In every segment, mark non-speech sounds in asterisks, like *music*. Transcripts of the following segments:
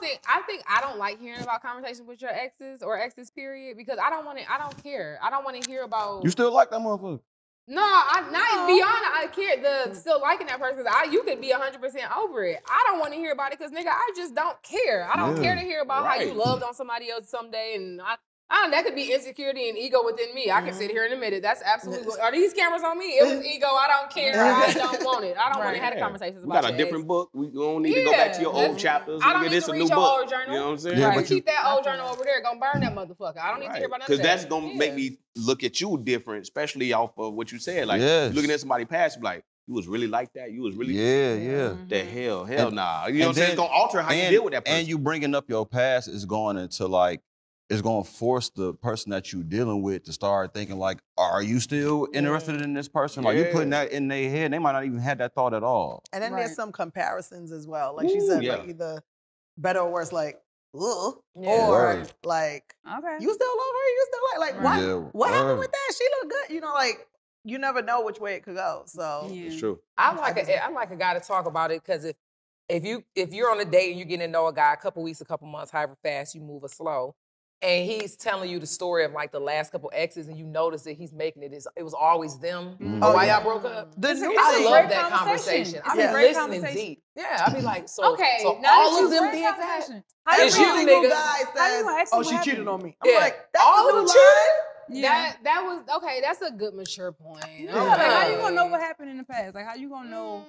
don't think I think I don't like hearing about conversations with your exes or exes period because I don't want to I don't care. I don't want to hear about You still like that motherfucker? No, I not beyond I care the mm. still liking that person 'cause I you could be hundred percent over it. I don't want to hear about it because nigga, I just don't care. I don't Yeah. care to hear about how you loved on somebody else someday and I I don't, that could be insecurity and ego within me. I can mm-hmm. sit here in a minute. That's absolutely. what- Are these cameras on me? It was ego. I don't *laughs* care. I don't want it. I don't want to have the Yeah. conversations We about got a different ex. book. We don't need to go back to your old chapters. I don't need this to a read new your book. old journal. You know what I'm saying? Yeah, Right. but you- keep that old journal over there. Gonna burn that motherfucker. I don't need to hear about none of Because that's gonna Yeah. make me look at you different, especially off of what you said. Like Yes. looking at somebody past, you like you was really like that. You was really Yeah, yeah. Mm-hmm. The hell, hell And- nah. You know what I'm saying? It's gonna alter how you deal with that person. And you bringing up your past is going into like, it's going to force the person that you're dealing with to start thinking like, are you still interested in this person? Like you're putting that in their head, they might not even have that thought at all. And then Right. there's some comparisons as well. Like she said, yeah. like either better or worse, like, ugh, Yeah. or Word. like, Okay. you still love her, you still like, like, what, Yeah, what happened with that? She looked good. You know, like, you never know which way it could go. So, Yeah. it's true. I like a, I like a guy to talk about it because if if you if you're on a date and you're getting to know a guy a couple weeks, a couple months, however fast you move or slow, and he's telling you the story of like the last couple exes, and you notice that he's making it is it was always them. Mhm. Oh, why yeah. y'all broke up. the It's a- new it's a I thing- love that conversation. conversation. It's I a be great listening conversation. deep. Yeah, I'd be like, so, Okay, so now all of them bring did that. conversation. How you It's Every you, single nigga. guy How you says, "Oh, she cheated on me." I'm Yeah. like, that's All the of them line. Yeah. That that was okay. That's a good mature point. Yeah, like how you gonna know what happened in the past? Like how you gonna know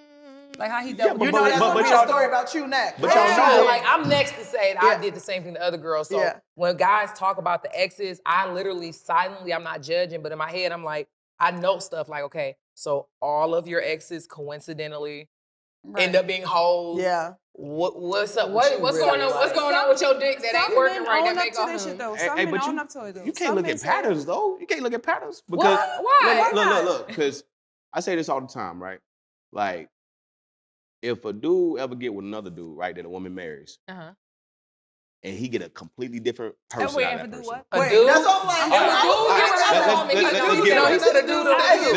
like how he dealt but- with You but- know that's but- gonna but be a story about you next. but y'all Yeah, know- like I'm next to say that I did the same thing to other girls. So Yeah. when guys talk about the exes, I literally silently, I'm not judging, but in my head, I'm like, I know stuff like, okay, so all of your exes coincidentally end up being hoes. Yeah. What, what's up? What, what's really? going on? What's Like, going on with your dick that ain't Some working men right? That own up make to go this shit though. Hey, Some hey, men but own you, up to it though. you can't Some look men at say- patterns though. You can't look at patterns because Why? Why? Look, look, look, look. Because I say this all the time, right? Like, if a dude ever get with another dude, right, that a woman marries, Uh-huh. and he get a completely different person wait, out if of a that dude person. what? A Wait, dude? that's all I'm like. If a I'm dude like, get with I another woman, let's- let's- let's get you know, it. he said a dude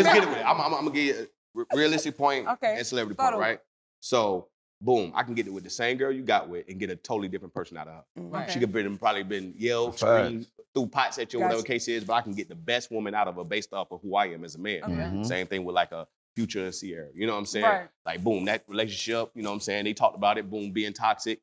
Let's get it. I'm, I'm, I'm gonna get a *laughs* realistic point Okay. and celebrity Thought point, right? So, boom, I can get it with the same girl you got with and get a totally different person out of her. Mhm. She could been probably been yelled, Facts. screamed, threw pots at you, whatever Gotcha. case is, but I can get the best woman out of her based off of who I am as a man. Okay. Mhm. Same thing with like a Future and Ciara. You know what I'm saying? Right. Like, boom, that relationship, you know what I'm saying? They talked about it, boom, being toxic.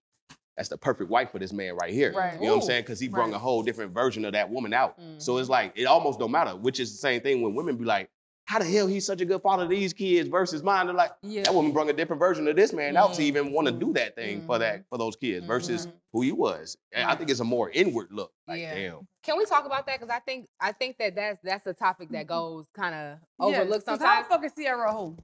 That's the perfect wife for this man right here. Right. You know what I'm saying? Because he brought Right. a whole different version of that woman out. So Mhm. it's like, it almost don't matter, which is the same thing when women be like, how the hell he's such a good father to these kids versus mine? They're like, Yeah. that woman brought a different version of this man out to even want to do that thing for Mhm. that for those kids versus Mhm. who he was. And I think it's a more inward look. Like, Yeah. damn. Can we talk about that? Because I think I think that that's that's a topic that goes kind of Yeah, overlooked sometimes. How the fuck is Ciara a hoe?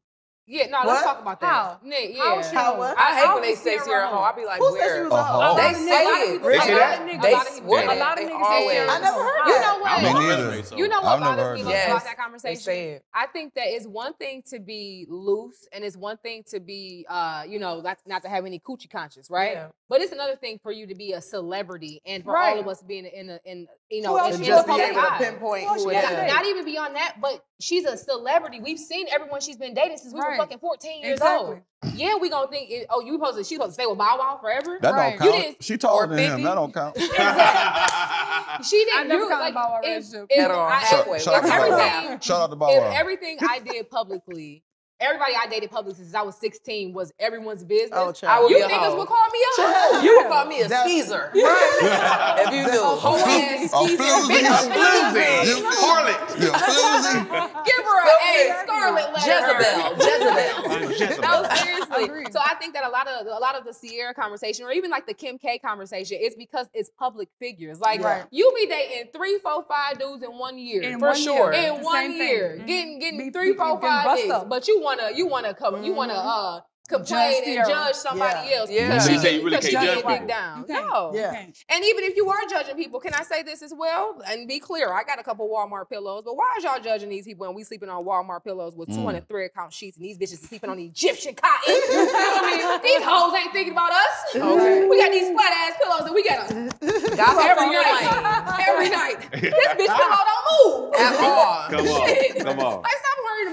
Yeah, no, What? let's talk about that. How? Nick, yeah. How is she How hoe? I hate How when they say Ciara Ciara a hoe. I be like, Who said she where? was A a hoe? hoe? They A lot of say people- it. a They lot of that? niggas- They a lot of people swear. say A lot of niggas say always- Ciara. I never heard You know what? Me My neither. so- You know what bothers me that. most about Yes, that They conversation? say it. I think that it's one thing to be loose and it's one thing to be, uh, you know, not, not to have any coochie conscience, right? Yeah. But it's another thing for you to be a celebrity and for Right. all of us being in a, in you know, Who else in, And she in the just be public able to eye. pinpoint who she it got is. dated. Not even beyond that, but she's a celebrity. We've seen everyone she's been dating since we Right. fucking 14 years Exactly. old. Yeah, we gonna think, it, oh, you supposed to, she supposed to stay with Bow Wow forever? That Right. don't You count. didn't- She taller or than him. That don't count. *laughs* She didn't. I never you, counted like, Bow Wow relationship. if At all. I- Shout, Halfway. shout out to Bow Wow. everything- Shout out to Bow if Wow. everything I did publicly, everybody I dated publicly since I was 16 was everyone's business. Oh, I would you be niggas hoe. would call me a hoe. You would call me a That's- skeezer. Right. *laughs* If you *laughs* knew. Hoe ass, A skeezer, floozy. bitch, A floozy. floozy. You harlot. You floozy. Give her a, a scarlet letter. Jezebel. Jezebel. *laughs* Jezebel. No, seriously. So I think that a lot of a lot of the Ciara conversation, or even like the Kim K conversation, is because it's public figures. Like Right. you be dating three, four, five dudes in one year. In For one sure. year. in The one same thing. year, Mhm. getting getting Be- three, be- four, five dicks. up. But you wanna you wanna come you wanna uh complain and judge somebody Yeah. else Yeah. because So she you say you really she can't get judge people? down. You can't. No. Yeah. Okay. And even if you are judging people, can I say this as well? And be clear, I got a couple Walmart pillows, but why is y'all judging these people and we sleeping on Walmart pillows with Mm. 200 thread count sheets and these bitches is sleeping on Egyptian cotton? You feel me? *laughs* These hoes ain't thinking about us. Okay. We got these flat ass pillows and we got them Gossip every night. Every night. *laughs* This bitch pillow don't move. At *laughs* all. Come on. Come on. Like, stop worrying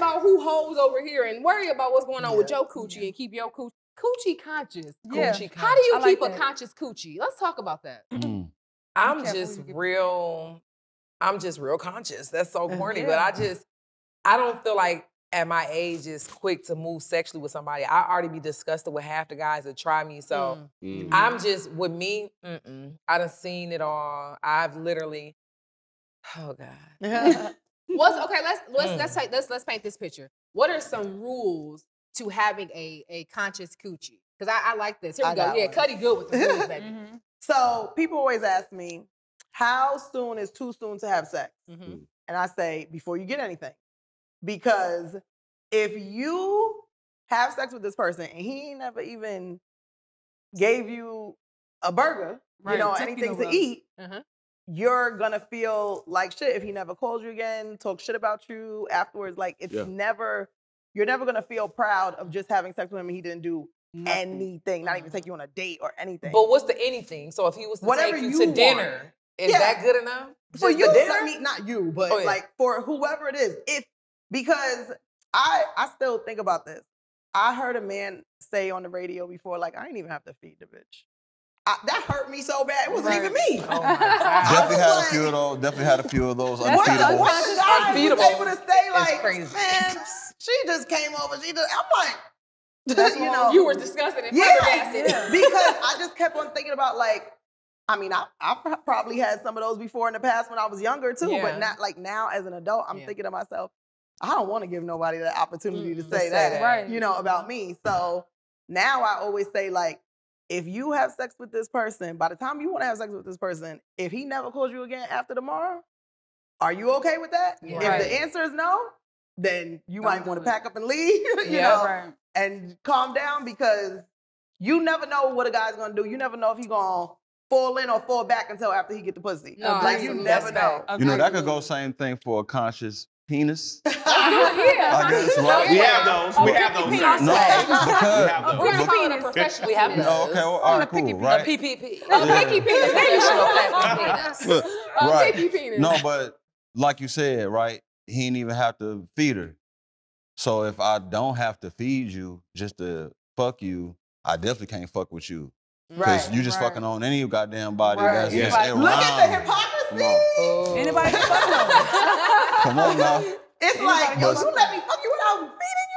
about who hoes over here and worry about what's going on with Yeah. your coochie and keep your coo- coochie conscious. Yeah. Coochie How do you I like keep a conscious coochie? Let's talk about that. Mm. I'm just who you real. I'm just real conscious. That's so Uh, corny, yeah. but I just I don't feel like at my age is quick to move sexually with somebody. I already be disgusted with half the guys that try me. So Mm. I'm just with me. Mm-mm. I done seen it all. I've literally. Oh God. *laughs* *laughs* What's okay? Let's let's Mm. let's take let's let's paint this picture. What are some rules to having a a conscious coochie? Because I, I like this. Here we I go. Yeah, one. Cuddy good with the rules, *laughs* baby. Mhm. So people always ask me, how soon is too soon to have sex? Mhm. And I say, before you get anything. Because if you have sex with this person and he never even gave you a burger, Right, you know, took you anything to nowhere. eat, Uh-huh. You're gonna feel like shit if he never calls you again, talk shit about you afterwards. Like it's Yeah. never, you're never gonna feel proud of just having sex with him and he didn't do anything, not even take you on a date or anything. But what's the anything? So if he was to Whatever take you, you to want. dinner, is Yeah. that good enough? for Just you, the dinner? I mean, not you, but Oh, yeah. like for whoever it is, if because I I still think about this. I heard a man say on the radio before, like, I didn't even have to feed the bitch. I, that hurt me so bad. It wasn't Right. even me. Oh my *laughs* God. Definitely was had a few of those. Definitely had a few of those That's *laughs* What, undefeatables. what Unconscious guy was able to say like, crazy. man, she just came over. She just, I'm like, That's *laughs* you know, You were disgusting and yeah. Yeah. because I just kept on thinking about like, I mean, I, I probably had some of those before in the past when I was younger too, Yeah. but not like now as an adult. I'm Yeah. thinking to myself, I don't want to give nobody the opportunity to Mm, say, say that, that. Right. you know, about me. So now I always say like, if you have sex with this person, by the time you want to have sex with this person, if he never calls you again after tomorrow, are you okay with that? Yeah. If Right. the answer is no, then you Don't might want to pack up and leave, *laughs* you Yeah. know, Right. and calm down because you never know what a guy's gonna do. You never know if he's gonna fall in or fall back until after he get the pussy. No, like you never That's know. You know, that could go same thing for a conscious penis. *laughs* yeah. I guess, right? Oh, we have those. We Oh, have those. picky sir. penis. No, We because have We're those. gonna call it a professional. We have penis. no, okay, well, all oh, right, picky cool, penis. right? PPP. Oh, picky uh, penis. There you go. Penis. Look, Oh, right. picky penis. No, but like you said, right? He didn't even have to feed her. So if I don't have to feed you just to fuck you, I definitely can't fuck with you. Because Right. you just right. fucking on any goddamn body Right. that's Yeah. just Like, around. Look at the Come hypocrisy. on. Oh. Anybody can fuck *laughs* them. Come on now. *laughs* It's Anybody like, yo, you let me fuck you without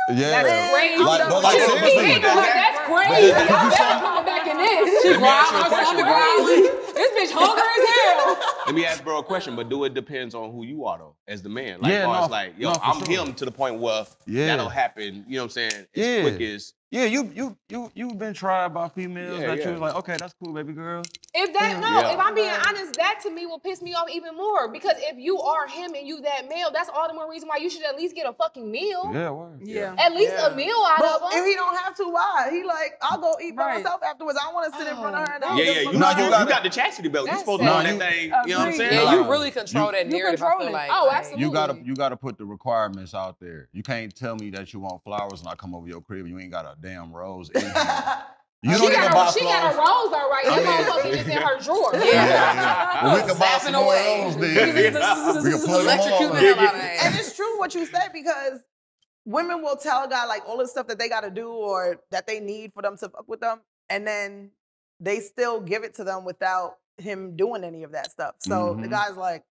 feeding Yeah. That's crazy. Like, I'm but like you. seriously. He ain't like, that's crazy. But- Y'all better come back in this. She Let me ask you a wild. question, Underground. This bitch hungry as hell. Let me ask bro a question, but do it depends on who you are though, as the man. Like, Yeah, far as no, like, yo, no, I'm sure. him to the point where Yeah. that'll happen. You know what I'm saying? As Yeah. quick as Yeah, you you you you've been tried by females Yeah, that yeah. you was like, okay, that's cool, baby girl. If that no, Yeah. if I'm being honest, that to me will piss me off even more. Because if you are him and you that male, that's all the more reason why you should at least get a fucking meal. Yeah, word. Yeah. At least Yeah. a meal out But of if he don't have to, why? He like, I'll go eat by Right. myself afterwards. I don't want to sit in front of her. And I Oh, yeah, yeah, you, No, you you, gotta- got the chastity belt. You That's supposed to sad. know that you- thing. You know what I'm saying? Yeah, you really control that You narrative. I control feel it. like. Oh, absolutely. You gotta you gotta put the requirements out there. You can't tell me that you want flowers and I come over your crib and you ain't got a damn rose *laughs* in here. You she don't even got buy a, she got a flowers. rose, all right. I Them mean- motherfuckers just in her drawer. Yeah. Yeah, yeah. *laughs* Well, we can buy some more away. then. *laughs* we can plug them all the in. hell out of that. and it's true what you said because women will tell a guy like all the stuff that they got to do or that they need for them to fuck with them, and then they still give it to them without him doing any of that stuff. So the Mhm. guy's like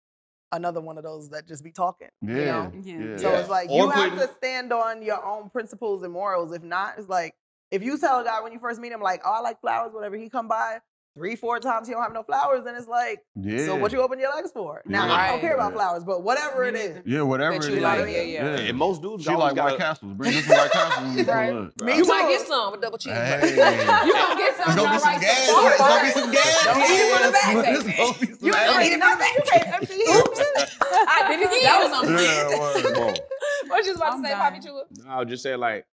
another one of those that just be talking. Yeah. You know? Yeah. yeah. So Yeah. it's like you have to stand on your own principles and morals. If not, it's like if you tell a guy when you first meet him, like, oh, I like flowers, whatever, he come by three, four times, he don't have no flowers, then it's like, yeah. so what you open your legs for? Now I don't care about flowers, but whatever it is. Yeah, whatever That it you like, yeah, yeah. And most dudes She always like gotta, White Castles. Bring us some White Castles. *laughs* Right. pull. Me You too. might get some with double cheese. Hey. *laughs* You gonna get some There's gonna be some gas. There's gonna be some gas. Don't in eat it with here. a bag, There's baby. gonna be some You gas. ain't eating nothing. You can't empty it. I did it again. That was on *laughs* Yeah, word. Boom. *laughs* What you was about I'm to say, dying. Poppy Chula? No, I was just saying like,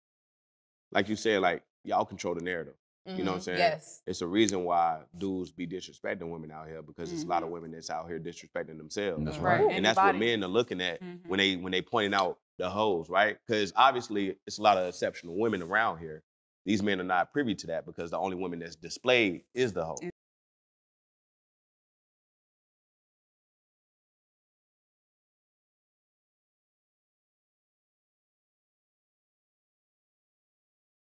like you said, like y'all control the narrative. You know what I'm Mhm. saying? Yes. It's a reason why dudes be disrespecting women out here because there's a lot of women that's out here disrespecting themselves. That's Right. right. and that's what men are looking at Mhm. when they when they pointing out the hoes, right? Because obviously it's a lot of exceptional women around here. These men are not privy to that because the only women that's displayed is the hoe. Is